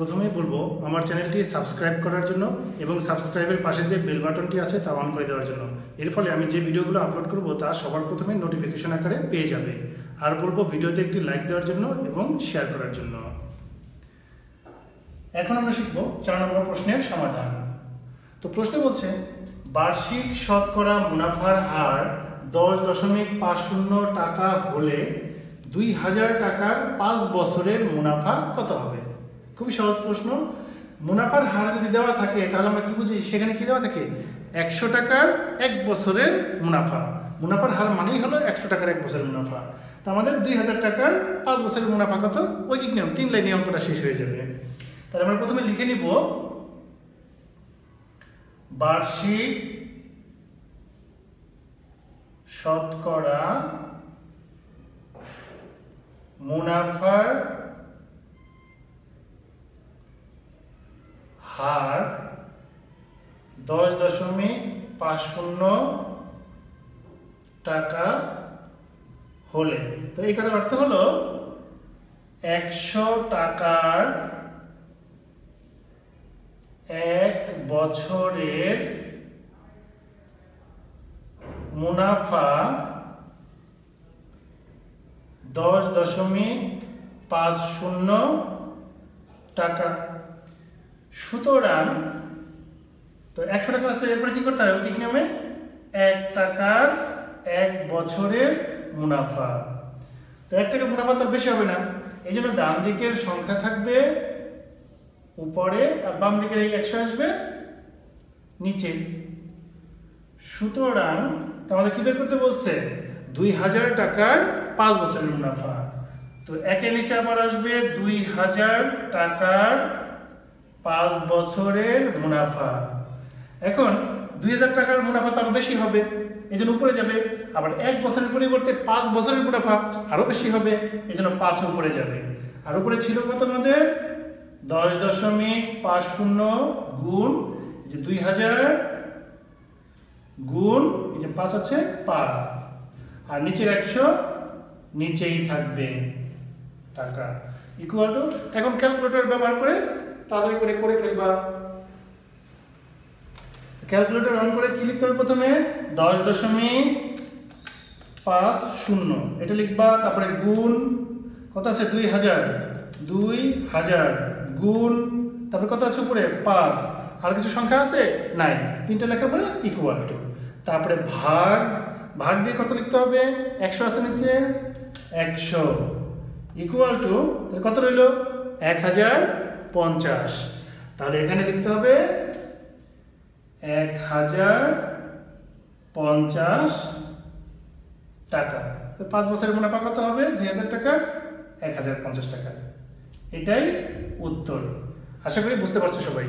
প্রথমেই বলব, আমার চ্যানেলটি সাবস্ক্রাইব করার জন্য এবং সাবস্ক্রাইবের পাশে যে বেল বাটনটি আছে তা অন করে দেওয়ার জন্য। এর ফলে আমি যে ভিডিওগুলো আপলোড করব তা সবার প্রথমে নোটিফিকেশন আকারে পেয়ে যাবে। আর বলব, ভিডিওতে একটি লাইক দেওয়ার জন্য এবং শেয়ার করার জন্য। এখন আমরা শিখব চার নম্বর প্রশ্নের সমাধান। তো প্রশ্ন বলছে, বার্ষিক শতকরা মুনাফার হার দশ দশমিক পাঁচ শূন্য টাকা হলে দুই হাজার টাকার পাঁচ বছরের মুনাফা কত হবে? খুবই সহজ প্রশ্ন। মুনাফার হার যদি দেওয়া থাকে, তাহলে আমরা কি বুঝি? সেখানে কি দেওয়া থাকে? একশো টাকার এক বছরের মুনাফা। মুনাফার হার মানেই হলো একশো টাকার এক বছরের মুনাফা। তো আমাদের দুই হাজার টাকার পাঁচ বছরের মুনাফা কত? ঐকিক নিয়ম, তিন লাইনে অঙ্কটা শেষ হয়ে যাবে। তাহলে আমরা প্রথমে লিখে নিব, বার্ষিক শতকরা মুনাফার হার দশ দশমিক পাঁচ শূন্য টাকা হলে। তো এই কথার অর্থ হলো একশো টাকার এক বছরের মুনাফা দশ দশমিক পাঁচ শূন্য টাকা। সুতরাং, তো একশো টাকা আছে এরপরে কি করতে হবে? কি নিয়মে এক টাকার এক বছরের মুনাফা। তো এক টাকার মুনাফা তো বেশি হবে না। এই জন্য ডান দিকের সংখ্যা থাকবে উপরে আর বাম দিকের এই একশো আসবে নিচে। সুতরাং আমাদের কি বের করতে বলছে? দুই হাজার টাকার পাঁচ বছরের মুনাফা। তো একের নিচে আবার আসবে দুই হাজার টাকার পাঁচ বছরের মুনাফা। এখন দুই হাজার টাকার মুনাফা তো বেশি হবে এই জন্য উপরে যাবে। আবার এক বছরের পরিবর্তে পাঁচ বছরের মুনাফা আরও বেশি হবে এই জন্য পাঁচ উপরে যাবে। আর উপরে ছিল কত আমাদের? দশ দশমিক পাঁচ শূন্য গুণ যে দুই হাজার গুণ, এই যে পাঁচ আছে পাঁচ। আর নিচের একশো নিচেই থাকবে টাকা। ইকুয়াল টু এখন ক্যালকুলেটর ব্যবহার করে তাড়াতাড়ি করে করে ফেলবা। ক্যালকুলেটর অন করে কি লিখতে হবে প্রথমে? দশ দশমিক পাঁচ শূন্য। এটা লিখবা, তারপরে গুণ, কত আছে? দুই হাজার। দুই হাজার গুণ, তারপরে কত আছে উপরে? পাঁচ। আর কিছু সংখ্যা আছে? নাই। তিনটা লেখার পরে ইকুয়াল টু তারপরে ভাগ ভাগ দিয়ে কত লিখতে হবে? একশো আছে নিচে? একশো। ইকুয়াল টু কত রইল? এক হাজার পঞ্চাশ। তাহলে এখানে লিখতে হবে এক হাজার পঞ্চাশ টাকা। তো পাঁচ বছরের মুনাফা কত হবে? দুই হাজার টাকার এক হাজার পঞ্চাশ টাকা। এটাই উত্তর। আশা করি বুঝতে পারছ সবাই।